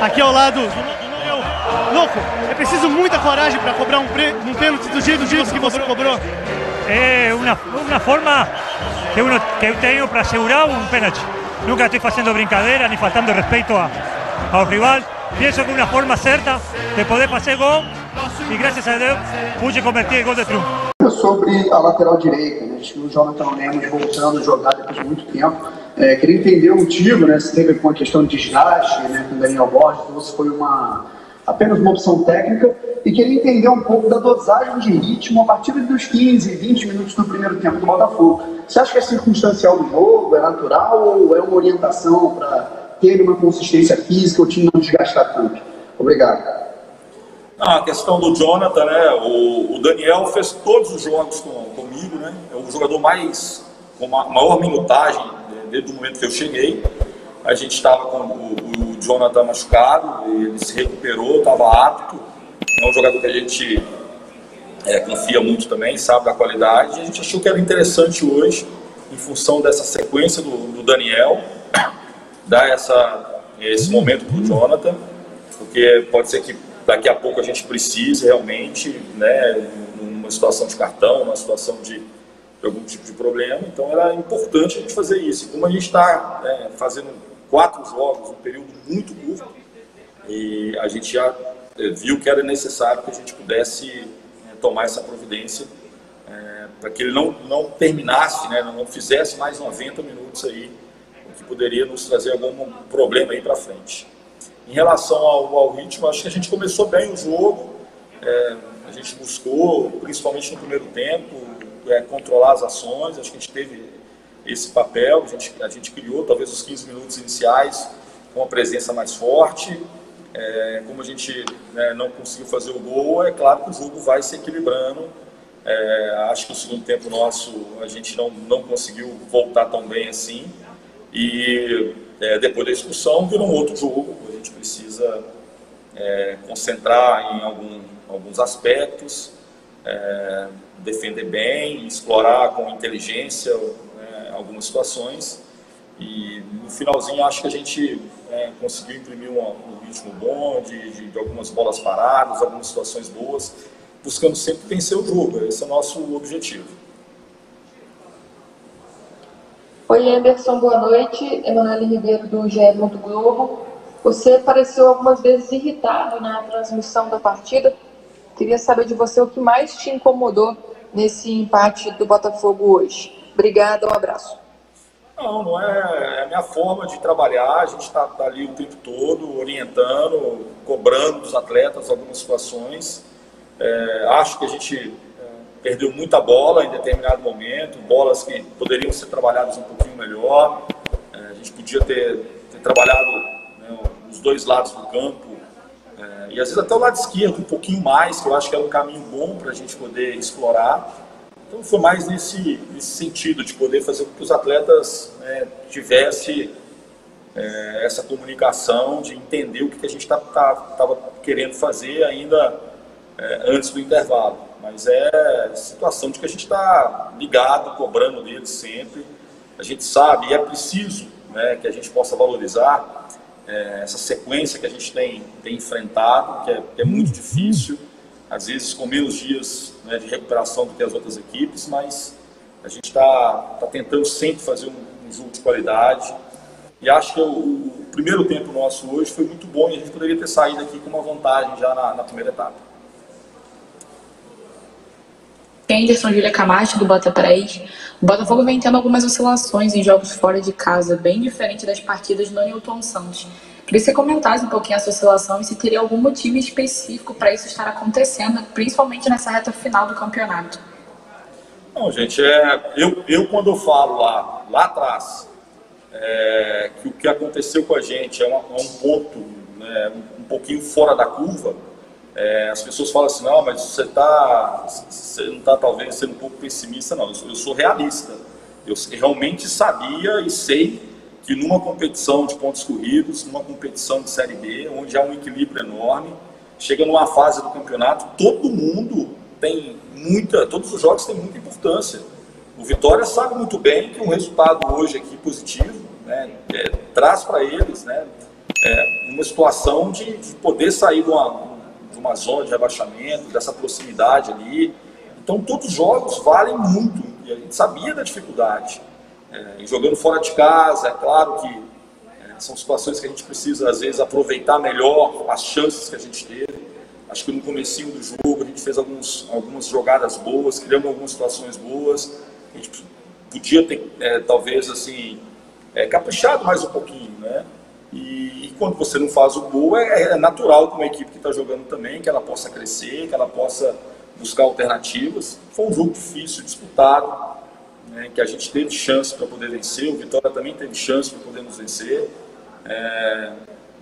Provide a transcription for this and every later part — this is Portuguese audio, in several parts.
Aqui ao lado do, do Louco, é preciso muita coragem para cobrar um, pre, um pênalti do jeito, do jeito que você cobrou. É uma, uma forma que, uno, que eu tenho para segurar um pênalti. Nunca estou fazendo brincadeira nem faltando respeito a, ao rival. Penso que uma forma certa de poder fazer gol e graças a Deus pude convertir gol de triunfo. Sobre a lateral direita, né? o Jonathan Lemos voltando a jogar muito tempo. É, queria entender o motivo, né? Se teve alguma questão de desgaste né, com o Daniel Borges, ou se foi uma, apenas uma opção técnica. E queria entender um pouco da dosagem de ritmo a partir dos 15, 20 minutos do primeiro tempo do Botafogo. Você acha que é circunstancial do jogo, é natural ou é uma orientação para ter uma consistência física, o time não desgastar tanto? Obrigado. Ah, a questão do Jonathan, né? O, o, Daniel fez todos os jogos com, comigo, né? É o jogador mais com maior minutagem né, desde o momento que eu cheguei. A gente estava com o, o, Jonathan machucado, ele se recuperou, estava apto. É um jogador que a gente é, confia muito também, sabe da qualidade. A gente achou que era interessante hoje, em função dessa sequência do, do Daniel, dar essa, esse momento para o Jonathan, porque pode ser que daqui a pouco a gente precise realmente, né, numa situação de cartão, numa situação de, de algum tipo de problema. Então era importante a gente fazer isso. Como a gente está né, fazendo quatro jogos, um período muito curto, e a gente já eh, viu que era necessário que a gente pudesse né, tomar essa providência é, para que ele não, não terminasse, né, não fizesse mais 90 minutos aí, o que poderia nos trazer algum problema aí para frente. Em relação ao, ao, ritmo, acho que a gente começou bem o jogo, é, a gente buscou, principalmente no primeiro tempo, é, controlar as ações, acho que a gente teve esse papel, a gente, a gente criou talvez os 15 minutos iniciais com uma presença mais forte, é, como a gente né, não conseguiu fazer o gol, é claro que o jogo vai se equilibrando. É, acho que o segundo tempo nosso a gente não, não conseguiu voltar tão bem assim. E é, depois da expulsão virou um outro jogo. A gente precisa é, concentrar em algum, alguns aspectos, é, defender bem, explorar com inteligência né, algumas situações. E no finalzinho acho que a gente é, conseguiu imprimir um, um ritmo bom, de, de, de, algumas bolas paradas, algumas situações boas, buscando sempre vencer o jogo. Esse é o nosso objetivo. Oi, Anderson, boa noite. Emanuele Ribeiro, do GE. Globo. Você apareceu algumas vezes irritado na transmissão da partida. Queria saber de você o que mais te incomodou nesse empate do Botafogo hoje. Obrigada, um abraço. Não, não é, é a minha forma de trabalhar. A gente está tá ali o tempo todo orientando, cobrando dos atletas algumas situações. É, acho que a gente perdeu muita bola em determinado momento, bolas que poderiam ser trabalhadas um pouquinho melhor. É, a gente podia ter, ter trabalhado né, os dois lados do campo, é, e às vezes até o lado esquerdo um pouquinho mais, que eu acho que era um caminho bom para a gente poder explorar. Então foi mais nesse, nesse sentido, de poder fazer com que os atletas né, tivessem é, essa comunicação, de entender o que, que a gente estava tá, tá, querendo fazer ainda é, antes do intervalo. Mas é situação de que a gente está ligado, cobrando deles sempre. A gente sabe e é preciso né, que a gente possa valorizar é, essa sequência que a gente tem, tem enfrentado, que é, que é muito difícil, às vezes com menos dias né, de recuperação do que as outras equipes, mas a gente está tá tentando sempre fazer um, um, jogo de qualidade. E acho que o, o, primeiro tempo nosso hoje foi muito bom e a gente poderia ter saído aqui com uma vantagem já na, na primeira etapa. Henderson Júlia Camacho, do Bota 3. O Botafogo vem tendo algumas oscilações em jogos fora de casa, bem diferente das partidas do Newton Santos. Queria que você comentasse um pouquinho essa oscilação e se teria algum motivo específico para isso estar acontecendo, principalmente nessa reta final do campeonato. Não, gente, é, eu, eu quando eu falo lá, lá atrás, é, que o que aconteceu com a gente é, uma, é um ponto né, um, um pouquinho fora da curva, é, as pessoas falam assim, não, mas você tá, você não está talvez sendo um pouco pessimista, não. Eu sou, eu sou realista. Eu realmente sabia e sei que numa competição de pontos corridos, numa competição de Série B, onde há um equilíbrio enorme, chega numa fase do campeonato, todo mundo tem muita, todos os jogos têm muita importância. O Vitória sabe muito bem que um resultado hoje aqui positivo, né, é, traz para eles, né, é, uma situação de, de poder sair de uma, uma zona de rebaixamento, dessa proximidade ali. Então, todos os jogos valem muito e a gente sabia da dificuldade. É, jogando fora de casa, é claro que é, são situações que a gente precisa, às vezes, aproveitar melhor as chances que a gente teve. Acho que no comecinho do jogo a gente fez alguns, algumas jogadas boas, criamos algumas situações boas. A gente podia ter, é, talvez, assim, é, caprichado mais um pouquinho, né? Quando você não faz o gol, é, é natural com uma equipe que está jogando também, que ela possa crescer, que ela possa buscar alternativas. Foi um jogo difícil, disputado, né, que a gente teve chance para poder vencer, o Vitória também teve chance para poder nos vencer. É,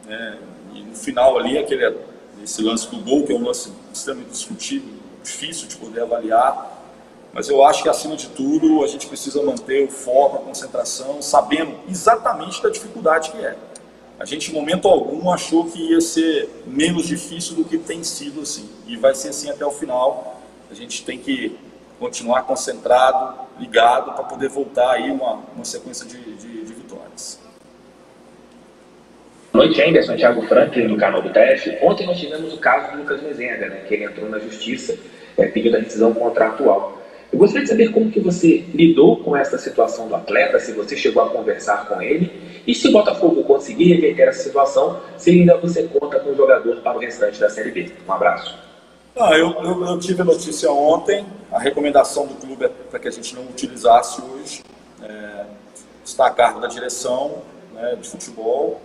é, e no final ali, aquele, esse lance do gol, que é um lance extremamente discutível, difícil de poder avaliar, mas eu acho que acima de tudo a gente precisa manter o foco, a concentração, sabendo exatamente da dificuldade que é. A gente, em momento algum, achou que ia ser menos difícil do que tem sido assim. E vai ser assim até o final. A gente tem que continuar concentrado, ligado, para poder voltar aí uma, uma sequência de, de, de vitórias. Boa noite, Anderson. Thiago Franklin, do canal do TF. Ontem nós tivemos o caso do Lucas Mezenga, né, que ele entrou na justiça é, pedindo a decisão contratual. Eu gostaria de saber como que você lidou com essa situação do atleta, se você chegou a conversar com ele, e se o Botafogo conseguir reverter essa situação, se ainda você conta com o jogador para o restante da Série B. Um abraço. Ah, eu, eu, eu, tive a notícia ontem, a recomendação do clube é para que a gente não utilizasse hoje, é, está a cargo da direção né, de futebol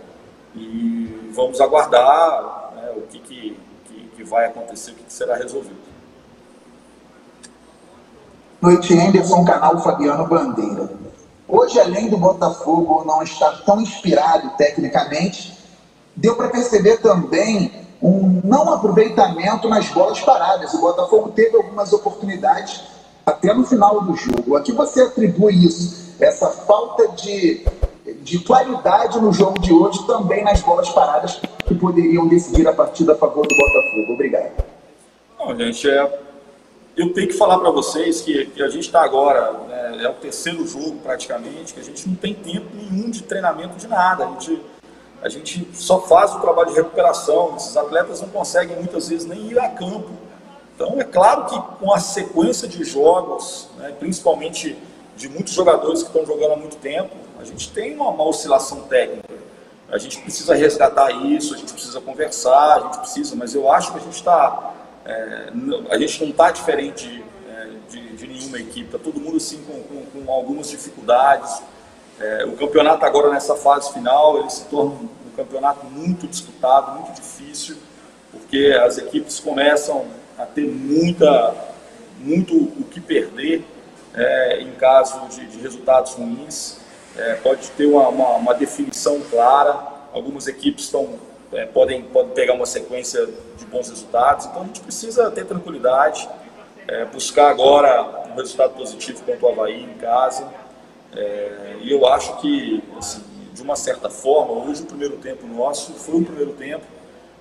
e vamos aguardar né, o que, que, que, que vai acontecer, o que, que será resolvido. Noite, Anderson, canal Fabiano Bandeira. Hoje, além do Botafogo não estar tão inspirado tecnicamente, deu para perceber também um não aproveitamento nas bolas paradas. O Botafogo teve algumas oportunidades até no final do jogo. A que você atribui isso? Essa falta de, de claridade no jogo de hoje, também nas bolas paradas que poderiam decidir a partida a favor do Botafogo. Obrigado. Não, gente, é eu tenho que falar para vocês que, que, a gente está agora, né, é o terceiro jogo praticamente, que a gente não tem tempo nenhum de treinamento de nada. A gente, a gente só faz o trabalho de recuperação. Esses atletas não conseguem muitas vezes nem ir a campo. Então, é claro que com a sequência de jogos, né, principalmente de muitos jogadores que estão jogando há muito tempo, a gente tem uma, uma oscilação técnica. A gente precisa resgatar isso, a gente precisa conversar, a gente precisa, mas eu acho que a gente está é, a gente não está diferente é, de, de, nenhuma equipe, está todo mundo assim com, com, com algumas dificuldades. É, o campeonato agora nessa fase final ele se torna um, um, campeonato muito disputado, muito difícil, porque as equipes começam a ter muita, muito o que perder é, em caso de, de resultados ruins. É, pode ter uma, uma, uma definição clara. Algumas equipes estão é, podem, podem pegar uma sequência de bons resultados. Então a gente precisa ter tranquilidade, é, buscar agora um resultado positivo contra o Havaí em casa. É, e eu acho que, assim, de uma certa forma, hoje o primeiro tempo nosso foi um primeiro tempo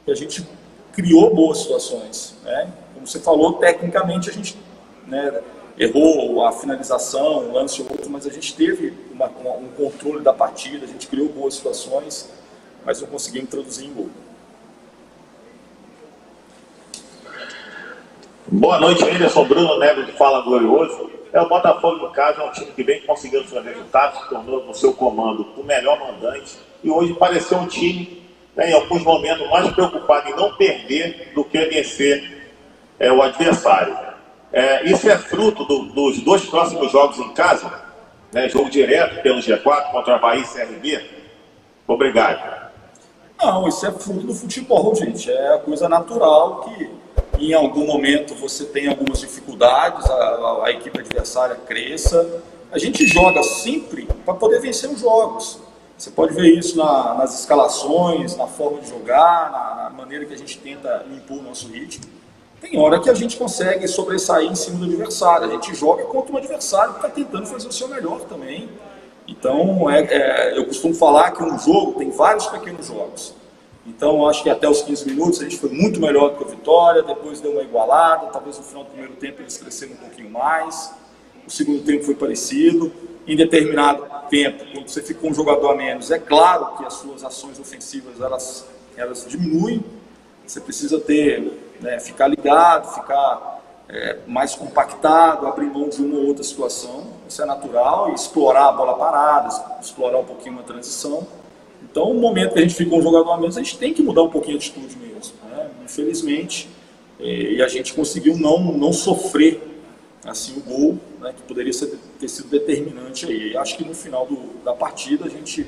que a gente criou boas situações. Né? Como você falou, tecnicamente a gente né, errou a finalização, um lance ou outro, mas a gente teve uma, uma, um controle da partida, a gente criou boas situações mas não consegui introduzir em gol. Boa noite, Anderson Bruno Neves de Fala Glorioso. É, o Botafogo, no caso, é um time que vem conseguindo seus resultados, se tornou no seu comando o melhor mandante e hoje pareceu um time, né, em alguns momentos, mais preocupado em não perder do que vencer é, o adversário. É, isso é fruto do, dos dois próximos jogos em casa, né, jogo direto pelo G4 contra a Bahia e CRB. Obrigado. Não, isso é fruto do futebol, gente. É a coisa natural que em algum momento você tem algumas dificuldades, a, a, a equipe adversária cresça. A gente joga sempre para poder vencer os jogos. Você pode ver isso na, nas escalações, na forma de jogar, na, na, maneira que a gente tenta impor o nosso ritmo. Tem hora que a gente consegue sobressair em cima do adversário. A gente joga contra um adversário que está tentando fazer o seu melhor também. Então, é, é, eu costumo falar que um jogo tem vários pequenos jogos. Então, acho que até os 15 minutos a gente foi muito melhor do que a Vitória, depois deu uma igualada, talvez no final do primeiro tempo eles cresceram um pouquinho mais, o segundo tempo foi parecido, em determinado tempo, quando você fica um jogador a menos, é claro que as suas ações ofensivas elas, elas diminuem. Você precisa ter, né, ficar ligado, ficar é, mais compactado, abrir mão de uma ou outra situação. Isso é natural, e explorar a bola parada, explorar um pouquinho uma transição. Então, no momento que a gente fica um jogador a menos, a gente tem que mudar um pouquinho a atitude mesmo. Né? Infelizmente, é, e a gente conseguiu não, não sofrer assim o gol, né, que poderia ser, ter sido determinante aí. E acho que no final do, da partida a gente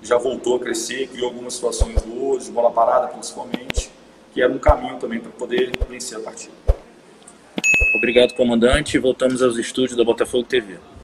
já voltou a crescer, criou algumas situações boas, de bola parada principalmente, que era um caminho também para poder vencer a partida. Obrigado, comandante. Voltamos aos estúdios da Botafogo TV.